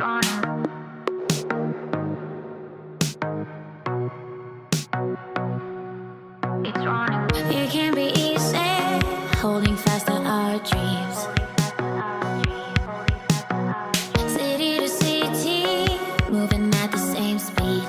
It can be easy holding fast to our dreams. City to city, moving at the same speed.